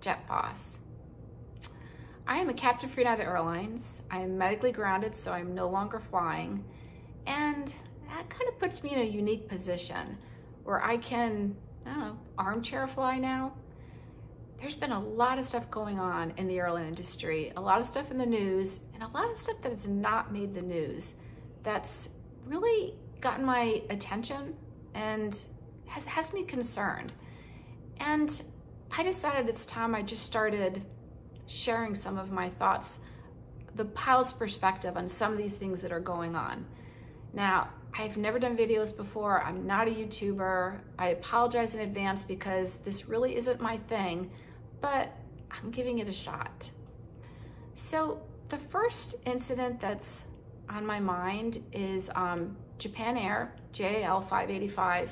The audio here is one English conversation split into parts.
Jet Boss. I am a captain for United Airlines. I am medically grounded, so I'm no longer flying. And that kind of puts me in a unique position where I can, I don't know, armchair fly now. There's been a lot of stuff going on in the airline industry, a lot of stuff in the news, and a lot of stuff that has not made the news that's really gotten my attention and has, has me concerned. And I decided it's time I just started sharing some of my thoughts, the pilot's perspective on some of these things that are going on. Now, I've never done videos before. I'm not a YouTuber. I apologize in advance because this really isn't my thing, but I'm giving it a shot. So the first incident that's on my mind is um, Japan Air, JAL 585.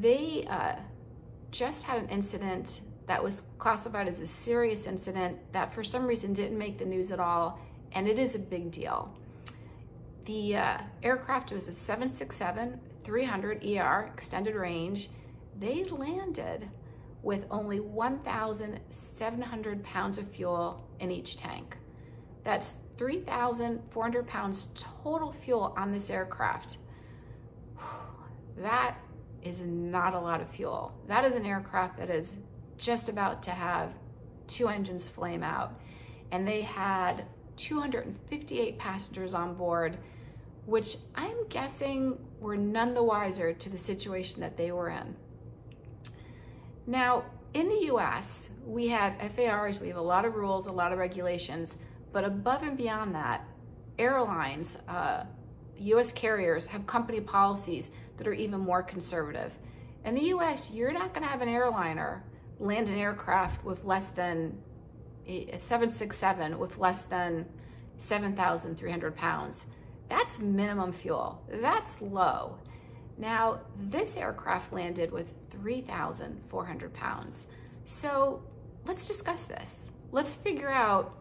They uh, just had an incident that was classified as a serious incident that for some reason didn't make the news at all, and it is a big deal. The uh, aircraft was a 767-300 ER, extended range. They landed with only 1,700 pounds of fuel in each tank. That's 3,400 pounds total fuel on this aircraft. That is not a lot of fuel. That is an aircraft that is just about to have two engines flame out. And they had 258 passengers on board, which I'm guessing were none the wiser to the situation that they were in. Now, in the US, we have FARs, we have a lot of rules, a lot of regulations, but above and beyond that, airlines, uh, US carriers have company policies that are even more conservative. In the US, you're not gonna have an airliner land an aircraft with less than eh, a 767 with less than 7,300 pounds. That's minimum fuel. That's low. Now, this aircraft landed with 3,400 pounds. So let's discuss this. Let's figure out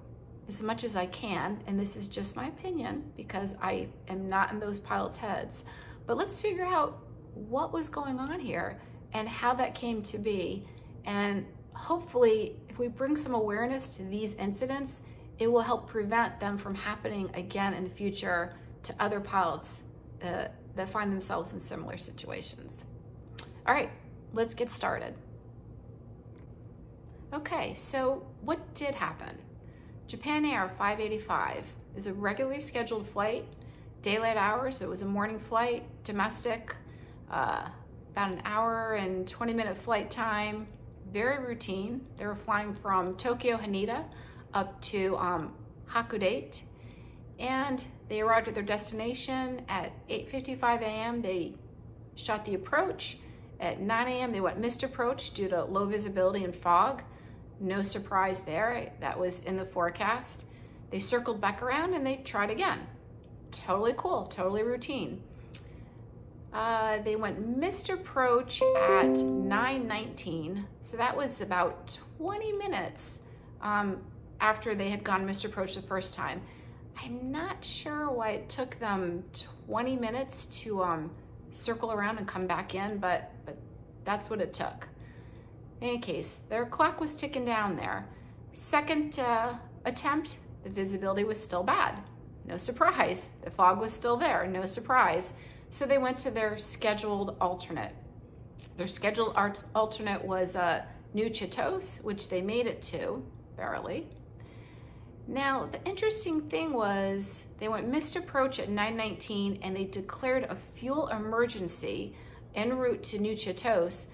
as much as I can, and this is just my opinion because I am not in those pilots' heads, but let's figure out what was going on here and how that came to be and hopefully, if we bring some awareness to these incidents, it will help prevent them from happening again in the future to other pilots uh, that find themselves in similar situations. All right, let's get started. Okay, so what did happen? Japan Air 585 is a regularly scheduled flight, daylight hours. It was a morning flight, domestic, uh, about an hour and 20 minute flight time very routine. They were flying from Tokyo Haneda up to um, Hakodate and they arrived at their destination at 8.55 a.m. They shot the approach. At 9 a.m. they went missed approach due to low visibility and fog. No surprise there, that was in the forecast. They circled back around and they tried again. Totally cool, totally routine. Uh, they went missed approach at 9.19. So that was about 20 minutes um, after they had gone missed approach the first time. I'm not sure why it took them 20 minutes to um, circle around and come back in, but, but that's what it took. In any case, their clock was ticking down there. Second uh, attempt, the visibility was still bad. No surprise. The fog was still there, no surprise. So they went to their scheduled alternate. Their scheduled alternate was uh, New Chitose, which they made it to, barely. Now, the interesting thing was they went missed approach at 919 and they declared a fuel emergency en route to New Chitose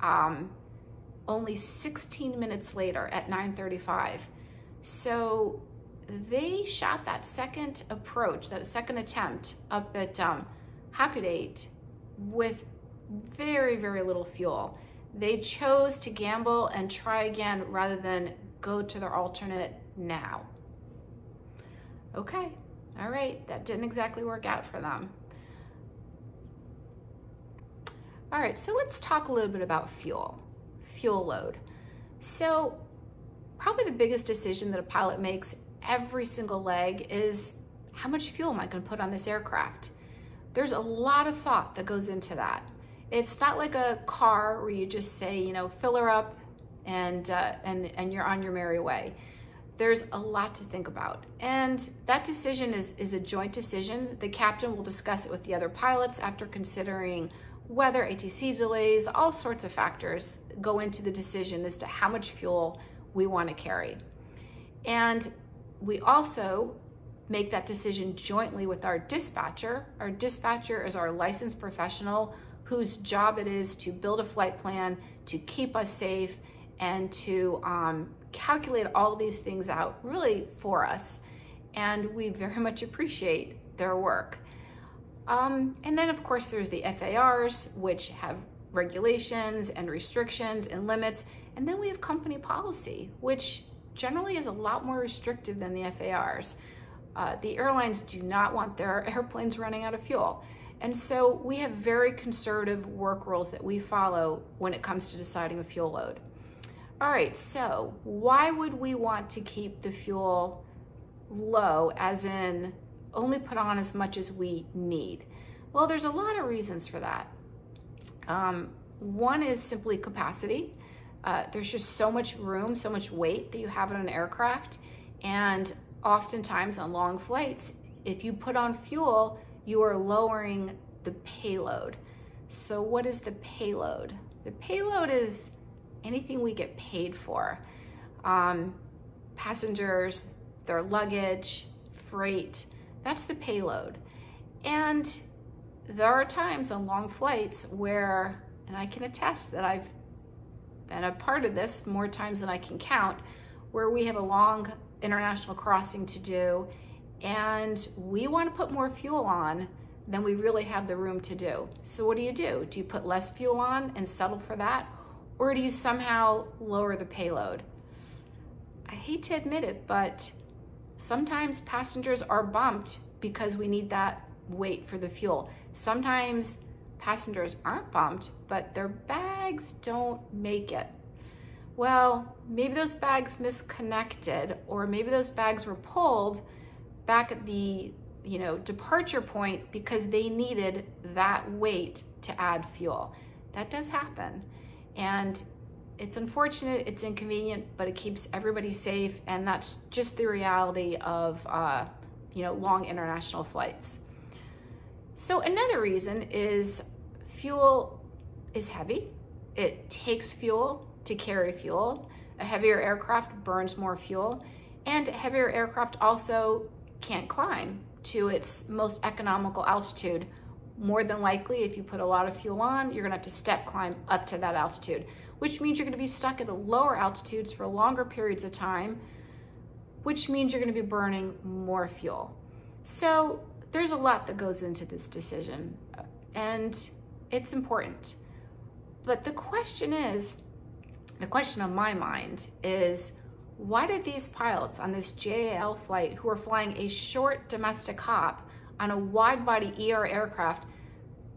um, only 16 minutes later at 935. So they shot that second approach, that second attempt up at um, with very, very little fuel. They chose to gamble and try again rather than go to their alternate now. Okay, all right, that didn't exactly work out for them. All right, so let's talk a little bit about fuel, fuel load. So probably the biggest decision that a pilot makes every single leg is how much fuel am I gonna put on this aircraft? There's a lot of thought that goes into that. It's not like a car where you just say, you know, fill her up and, uh, and, and you're on your merry way. There's a lot to think about. And that decision is, is a joint decision. The captain will discuss it with the other pilots after considering weather, ATC delays, all sorts of factors go into the decision as to how much fuel we want to carry. And we also make that decision jointly with our dispatcher. Our dispatcher is our licensed professional whose job it is to build a flight plan, to keep us safe, and to um, calculate all these things out really for us. And we very much appreciate their work. Um, and then of course there's the FARs, which have regulations and restrictions and limits. And then we have company policy, which generally is a lot more restrictive than the FARs. Uh, the airlines do not want their airplanes running out of fuel. And so we have very conservative work rules that we follow when it comes to deciding a fuel load. All right, so why would we want to keep the fuel low, as in only put on as much as we need? Well, there's a lot of reasons for that. Um, one is simply capacity. Uh, there's just so much room, so much weight that you have on an aircraft. And oftentimes on long flights, if you put on fuel, you are lowering the payload. So what is the payload? The payload is anything we get paid for. Um, passengers, their luggage, freight, that's the payload. And there are times on long flights where, and I can attest that I've been a part of this more times than I can count, where we have a long international crossing to do and we want to put more fuel on than we really have the room to do. So what do you do? Do you put less fuel on and settle for that? Or do you somehow lower the payload? I hate to admit it, but sometimes passengers are bumped because we need that weight for the fuel. Sometimes passengers aren't bumped, but their bags don't make it. Well, maybe those bags misconnected, or maybe those bags were pulled back at the you know departure point because they needed that weight to add fuel. That does happen. And it's unfortunate, it's inconvenient, but it keeps everybody safe. And that's just the reality of, uh, you know, long international flights. So another reason is fuel is heavy. It takes fuel to carry fuel. A heavier aircraft burns more fuel and heavier aircraft also can't climb to its most economical altitude. More than likely, if you put a lot of fuel on, you're gonna have to step climb up to that altitude, which means you're gonna be stuck at lower altitudes for longer periods of time, which means you're gonna be burning more fuel. So there's a lot that goes into this decision and it's important. But the question is, the question on my mind is, why did these pilots on this JAL flight who were flying a short domestic hop on a wide body ER aircraft,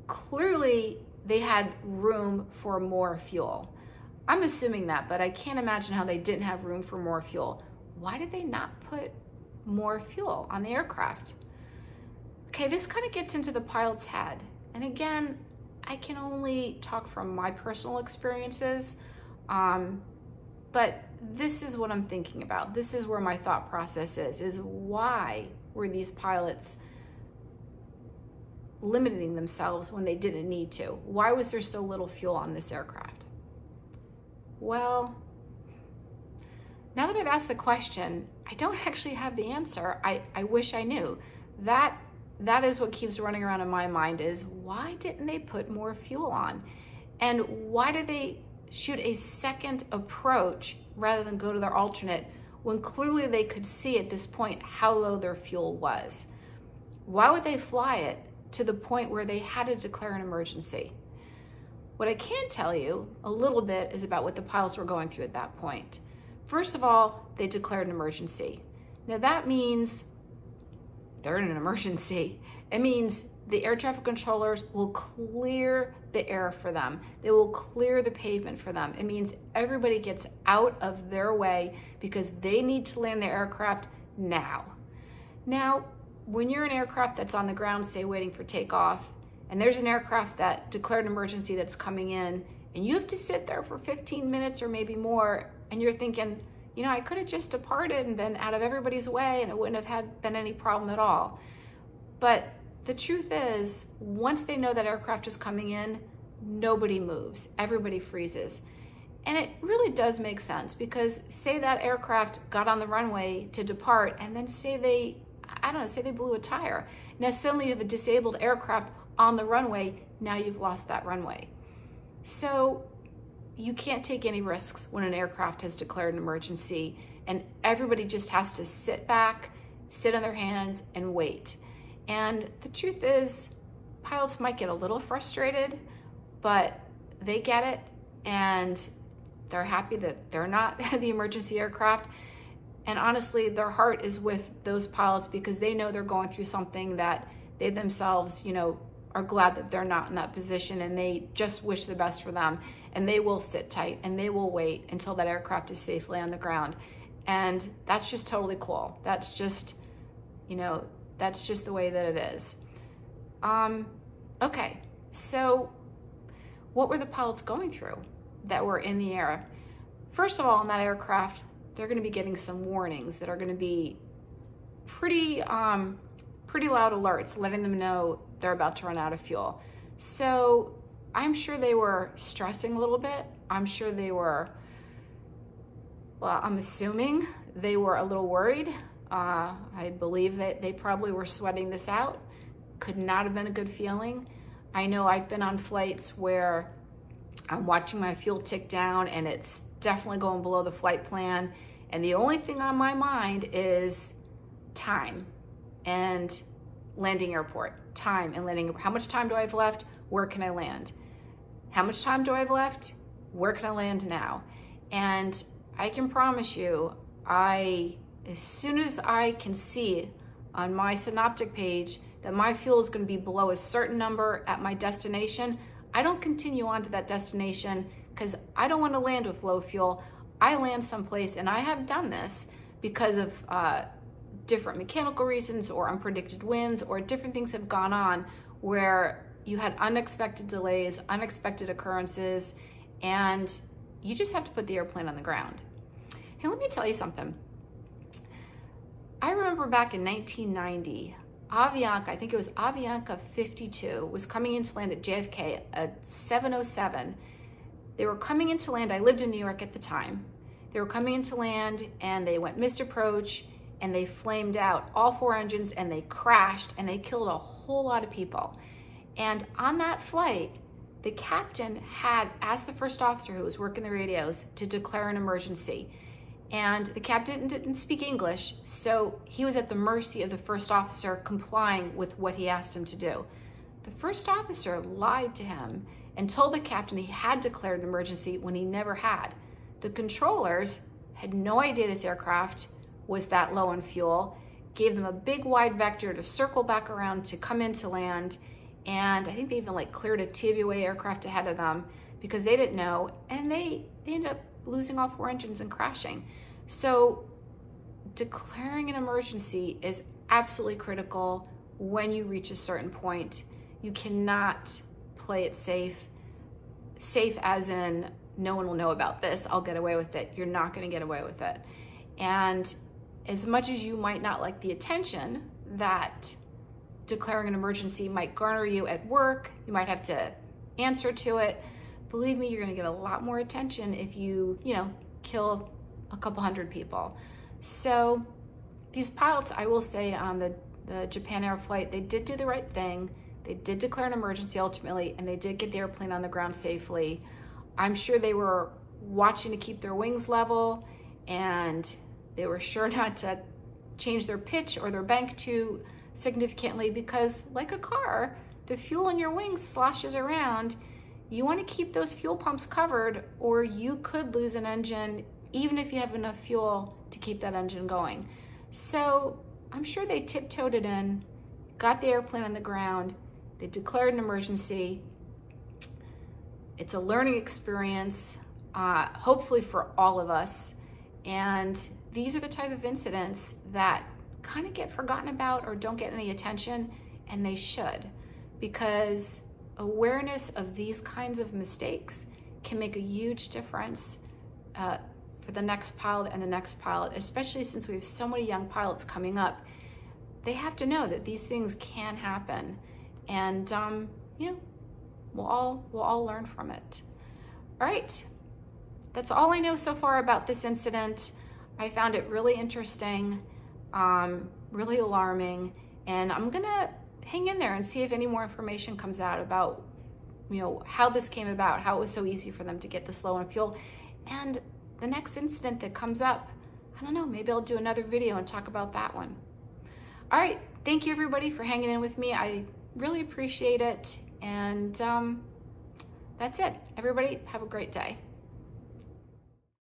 clearly they had room for more fuel. I'm assuming that, but I can't imagine how they didn't have room for more fuel. Why did they not put more fuel on the aircraft? Okay, this kind of gets into the pilot's head. And again, I can only talk from my personal experiences, um, but this is what I'm thinking about. This is where my thought process is, is why were these pilots limiting themselves when they didn't need to? Why was there so little fuel on this aircraft? Well, now that I've asked the question, I don't actually have the answer. I, I wish I knew. That that is what keeps running around in my mind is why didn't they put more fuel on? And why did they shoot a second approach rather than go to their alternate when clearly they could see at this point how low their fuel was? Why would they fly it to the point where they had to declare an emergency? What I can tell you a little bit is about what the pilots were going through at that point. First of all, they declared an emergency. Now that means they're in an emergency. It means the air traffic controllers will clear the air for them. They will clear the pavement for them. It means everybody gets out of their way because they need to land their aircraft now. Now, when you're an aircraft that's on the ground, say waiting for takeoff, and there's an aircraft that declared an emergency that's coming in, and you have to sit there for 15 minutes or maybe more, and you're thinking, you know, I could have just departed and been out of everybody's way and it wouldn't have had been any problem at all. But the truth is, once they know that aircraft is coming in, nobody moves, everybody freezes. And it really does make sense because say that aircraft got on the runway to depart and then say they, I don't know, say they blew a tire. Now suddenly you have a disabled aircraft on the runway, now you've lost that runway. So you can't take any risks when an aircraft has declared an emergency and everybody just has to sit back, sit on their hands and wait. And the truth is, pilots might get a little frustrated, but they get it and they're happy that they're not the emergency aircraft. And honestly, their heart is with those pilots because they know they're going through something that they themselves, you know, are glad that they're not in that position and they just wish the best for them. And they will sit tight and they will wait until that aircraft is safely on the ground. And that's just totally cool. That's just, you know, that's just the way that it is. Um, okay, so what were the pilots going through that were in the air? First of all, on that aircraft, they're going to be getting some warnings that are going to be pretty, um, pretty loud alerts, letting them know they're about to run out of fuel. So I'm sure they were stressing a little bit. I'm sure they were, well, I'm assuming they were a little worried. Uh, I believe that they probably were sweating this out. Could not have been a good feeling. I know I've been on flights where I'm watching my fuel tick down and it's definitely going below the flight plan. And the only thing on my mind is time and landing airport. Time and landing. How much time do I have left? Where can I land? How much time do I have left? Where can I land now? And I can promise you, I, as soon as I can see on my synoptic page that my fuel is going to be below a certain number at my destination, I don't continue on to that destination because I don't want to land with low fuel. I land someplace, and I have done this because of uh, different mechanical reasons or unpredicted winds or different things have gone on where you had unexpected delays, unexpected occurrences, and you just have to put the airplane on the ground. Hey, let me tell you something. I remember back in 1990, Avianca, I think it was Avianca 52, was coming in to land at JFK at 707. They were coming in to land, I lived in New York at the time. They were coming in to land and they went missed approach and they flamed out all four engines and they crashed and they killed a whole lot of people. And on that flight, the captain had asked the first officer who was working the radios to declare an emergency and the captain didn't speak English, so he was at the mercy of the first officer complying with what he asked him to do. The first officer lied to him and told the captain he had declared an emergency when he never had. The controllers had no idea this aircraft was that low in fuel, gave them a big wide vector to circle back around to come into land, and I think they even like cleared a TWA aircraft ahead of them because they didn't know, and they, they ended up losing all four engines and crashing. So declaring an emergency is absolutely critical when you reach a certain point. You cannot play it safe. Safe as in no one will know about this, I'll get away with it. You're not gonna get away with it. And as much as you might not like the attention that declaring an emergency might garner you at work, you might have to answer to it, believe me, you're gonna get a lot more attention if you, you know, kill a couple hundred people. So these pilots, I will say on the, the Japan Air flight, they did do the right thing. They did declare an emergency ultimately, and they did get the airplane on the ground safely. I'm sure they were watching to keep their wings level, and they were sure not to change their pitch or their bank too significantly because like a car, the fuel in your wings sloshes around you want to keep those fuel pumps covered or you could lose an engine even if you have enough fuel to keep that engine going. So I'm sure they tiptoed it in, got the airplane on the ground, they declared an emergency. It's a learning experience, uh, hopefully for all of us. And these are the type of incidents that kind of get forgotten about or don't get any attention, and they should, because awareness of these kinds of mistakes can make a huge difference uh, for the next pilot and the next pilot, especially since we have so many young pilots coming up. They have to know that these things can happen, and um, you know, we'll all we'll all learn from it. All right, that's all I know so far about this incident. I found it really interesting, um, really alarming, and I'm gonna hang in there and see if any more information comes out about you know how this came about, how it was so easy for them to get this low on fuel, and the next incident that comes up, I don't know, maybe I'll do another video and talk about that one. All right, thank you everybody for hanging in with me. I really appreciate it. And um, that's it. Everybody have a great day.